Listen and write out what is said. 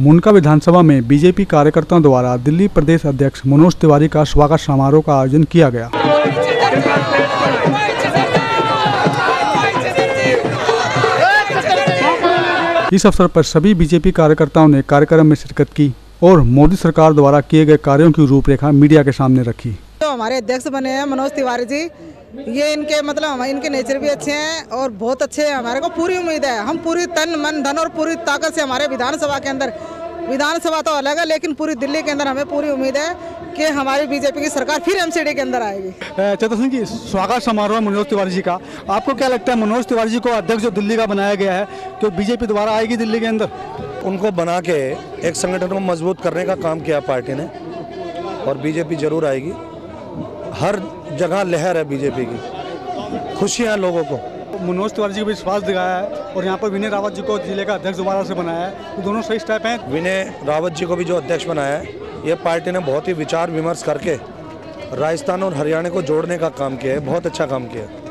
मुनका विधानसभा में बीजेपी कार्यकर्ताओं द्वारा दिल्ली प्रदेश अध्यक्ष मनोज तिवारी का स्वागत समारोह का आयोजन किया गया। इस अवसर पर सभी बीजेपी कार्यकर्ताओं ने कार्यक्रम में शिरकत की और मोदी सरकार द्वारा किए गए कार्यों की रूपरेखा मीडिया के सामने रखी। तो हमारे अध्यक्ष बने हैं मनोज तिवारी जी। ये इनके मतलब इनके नेचर भी अच्छे हैं और बहुत अच्छे हैं। हमारे को पूरी उम्मीद है। हम पूरी तन, मन, धन और पूरी ताकत से हमारे विधानसभा के अंदर विधानसभा तो अलग है लेकिन पूरी दिल्ली के अंदर हमें पूरी उम्मीद है कि हमारी बीजेपी की सरकार फिर एमसीडी के अंदर आएगी। चतर सिंह जी स्वागत समारोह मनोज तिवारी जी का। आपको क्या लगता है मनोज तिवारी जी को अध्यक्ष जो दिल्ली का बनाया गया है तो बीजेपी द्वारा आएगी दिल्ली के अंदर? उनको बना के एक संगठन को मज़बूत करने का काम किया पार्टी ने और बीजेपी ज़रूर आएगी। हर जगह लहर है बीजेपी की खुशियाँ लोगों को। मनोज तिवारी जी को विश्वास दिखाया है और यहाँ पर विनय रावत जी को ज़िले का अध्यक्ष दोबारा से बनाया है। तो दोनों सही स्टेप हैं। विनय रावत जी को भी जो अध्यक्ष बनाया है, ये पार्टी ने बहुत ही विचार विमर्श करके राजस्थान और हरियाणा को जोड़ने का काम किया है, बहुत अच्छा काम किया है।